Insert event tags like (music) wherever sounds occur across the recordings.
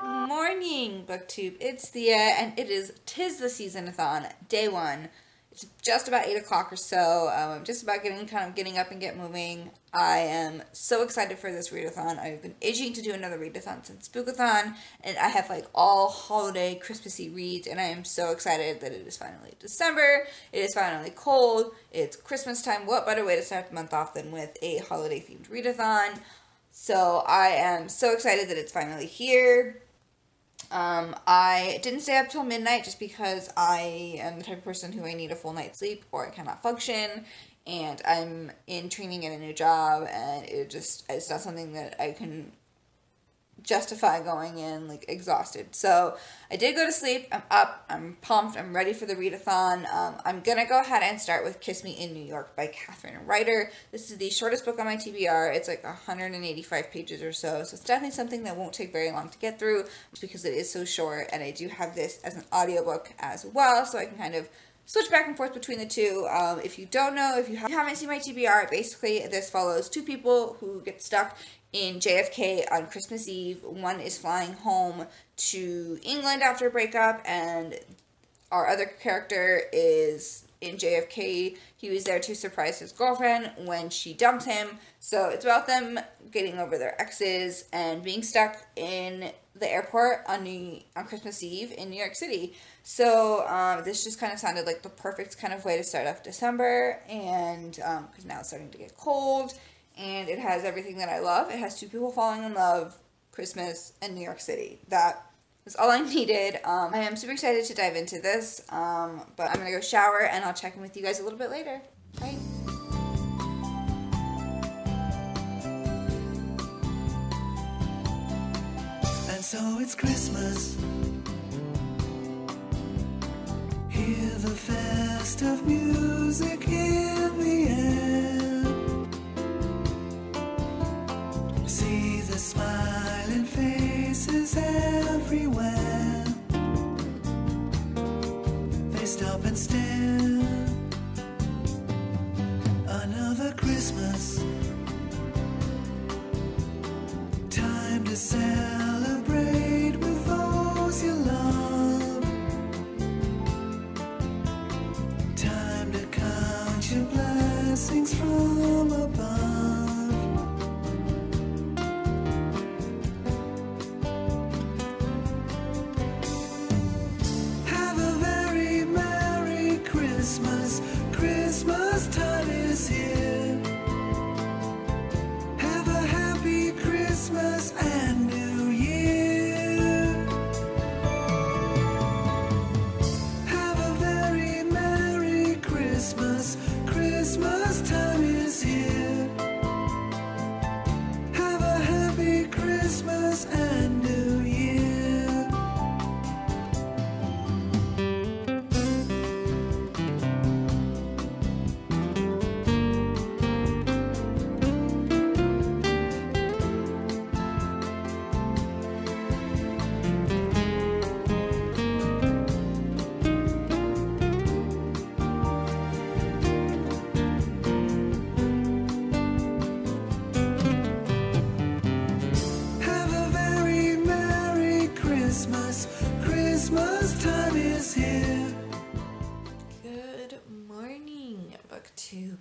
Good morning, BookTube. It's Thea, and it is Tis the Seasonathon, day one. It's just about 8 o'clock or so. Um, I'm just about getting kind of getting up and get moving. I am so excited for this readathon. I've been itching to do another readathon since Spookathon, and I have like all holiday, Christmassy reads, and I am so excited that it is finally December. It is finally cold. It's Christmas time. What better way to start the month off than with a holiday themed readathon? So I am so excited that it's finally here. Um, I didn't stay up till midnight just because I am the type of person who I need a full night's sleep or I cannot function. And I'm in training at a new job, and it just it's not something that I can justify going in like exhausted. So I did go to sleep. I'm up. I'm pumped. I'm ready for the readathon. Um, I'm gonna go ahead and start with "Kiss Me in New York" by Catherine Rider. This is the shortest book on my TBR. It's like 185 pages or so, so it's definitely something that won't take very long to get through because it is so short. And I do have this as an audiobook as well, so I can kind of switch back and forth between the two. Um, if you don't know, if you haven't seen my TBR, basically this follows two people who get stuck in JFK on Christmas Eve. One is flying home to England after a breakup, and our other character is in JFK. He was there to surprise his girlfriend when she dumped him. So it's about them getting over their exes and being stuck in the airport on New, on Christmas Eve in New York City. So um, this just kind of sounded like the perfect kind of way to start off December, and because um, now it's starting to get cold and it has everything that I love. It has two people falling in love, Christmas, and New York City. That was all I needed. Um, I am super excited to dive into this, um, but I'm to go shower and I'll check in with you guys a little bit later. Bye. And so it's Christmas. Hear the festive music in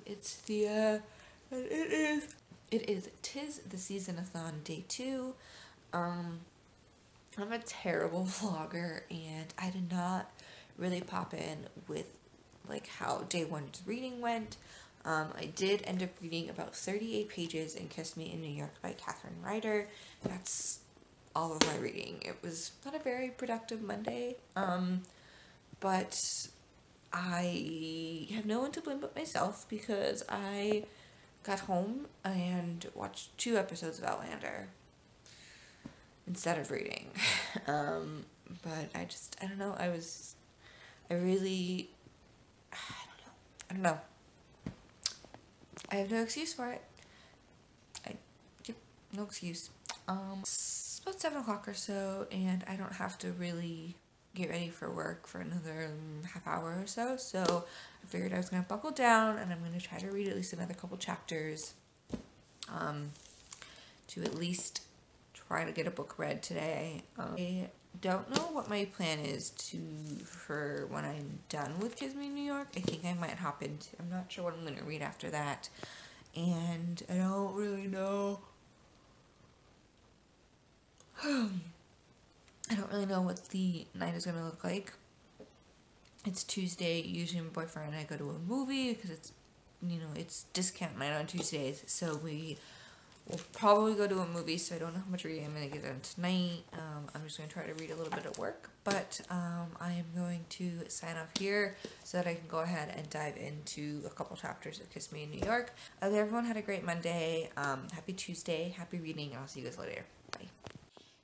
It's the uh, it is it is tis the seasonathon day two. Um, I'm a terrible (laughs) vlogger, and I did not really pop in with like how day one's reading went. Um, I did end up reading about 38 pages in Kiss Me in New York by Catherine Rider. That's all of my reading. It was not a very productive Monday, um, but I have no one to blame but myself because I got home and watched two episodes of Outlander instead of reading. (laughs) um, but I just, I don't know, I was, I really, I don't know, I don't know. I have no excuse for it. I, yep, no excuse. Um, it's about 7 o'clock or so, and I don't have to really get ready for work for another half hour or so. So I figured I was going to buckle down and I'm going to try to read at least another couple chapters um, to at least try to get a book read today. Um, I don't know what my plan is to for when I'm done with Kiss Me New York. I think I might hop into. I'm not sure what I'm gonna read after that, and I don't really know. (sighs) I don't really know what the night is gonna look like. It's Tuesday. Usually, my boyfriend and I go to a movie because it's you know it's discount night on Tuesdays. So we will probably go to a movie. So I don't know how much reading I'm gonna get done tonight. Um, I'm just gonna try to read a little bit at work, but um, I am going to sign off here so that I can go ahead and dive into a couple chapters of Kiss Me in New York. I hope everyone had a great Monday. Um, happy Tuesday. Happy reading. And I'll see you guys later. Bye.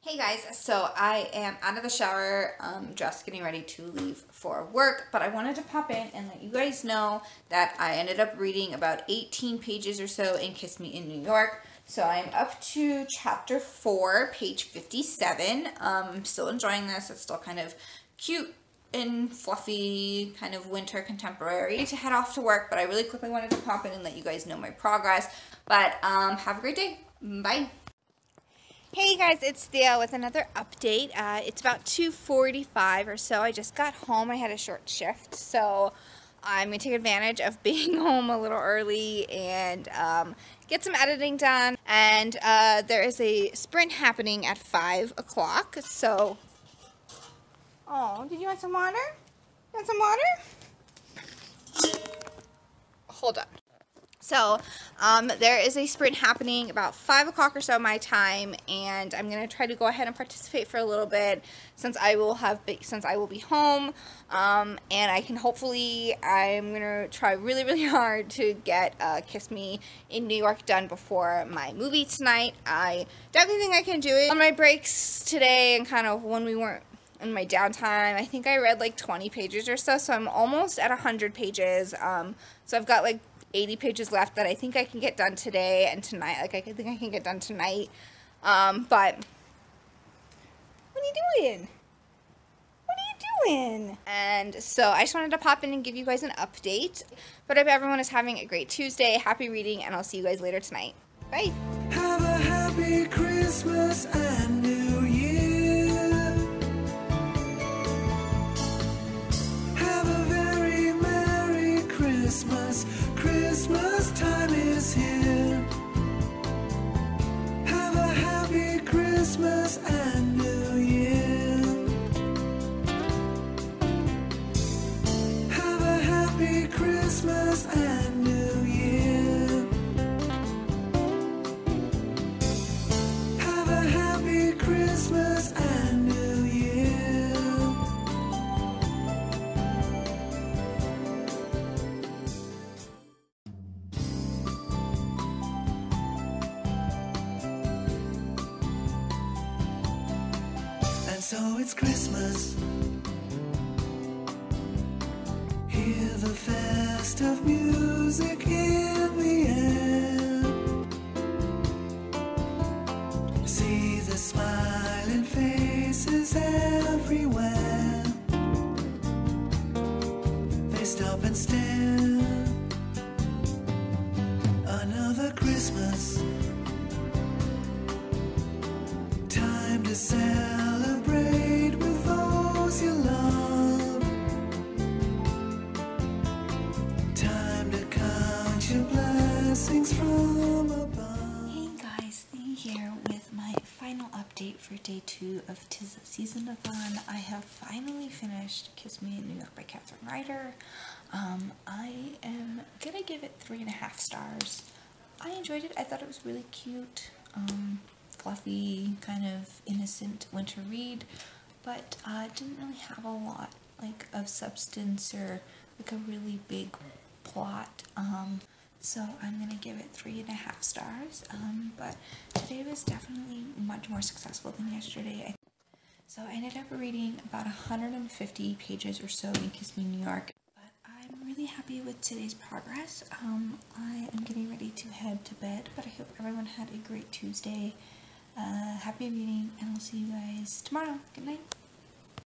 Hey guys, so I am out of the shower, um, just getting ready to leave for work, but I wanted to pop in and let you guys know that I ended up reading about 18 pages or so in Kiss Me in New York. So I'm up to chapter 4, page 57. Um, I'm still enjoying this. It's still kind of cute and fluffy, kind of winter contemporary. To head off to work, but I really quickly wanted to pop in and let you guys know my progress. But um, have a great day. Bye. Hey guys, it's Thea with another update. Uh, it's about 2.45 or so. I just got home. I had a short shift, so I'm going to take advantage of (laughs) being home a little early and um, get some editing done. And uh, there is a sprint happening at 5 o'clock, so... Oh, did you want some water? You want some water? Hold on. So, um, there is a sprint happening about 5 o'clock or so my time, and I'm going to try to go ahead and participate for a little bit since I will have be, since I will be home, um, and I can hopefully, I'm going to try really, really (laughs) hard to get uh, Kiss Me in New York done before my movie tonight. I definitely think I can do it on my breaks today and kind of when we weren't in my downtime. I think I read like 20 pages or so, so I'm almost at 100 pages. Um, so I've got like 80 pages left that I think I can get done today and tonight. Like, I think I can get done tonight. Um, but, what are you doing? What are you doing? And so I just wanted to pop in and give you guys an update. But I hope everyone is having a great Tuesday. Happy reading, and I'll see you guys later tonight. Bye. Christmas So it's Christmas. Hear the festive music in the air. See the smiling faces everywhere. They stop and stare. Blessings from above. Hey guys, Thea here with my final update for day two of Tis Seasonathon I have finally finished Kiss Me in New York by Catherine Rider. Um, I am gonna give it three and a half stars. I enjoyed it. I thought it was really cute, um, fluffy, kind of innocent winter read, but uh, didn't really have a lot like of substance or like a really big plot. Um, so I'm gonna give it three and a half stars. Um, but today was definitely much more successful than yesterday. I so I ended up reading about 150 pages or so in Kiss Me New York. But I'm really happy with today's progress. Um, I am getting ready to head to bed, but I hope everyone had a great Tuesday. Uh, happy reading, and I'll see you guys tomorrow. Good night.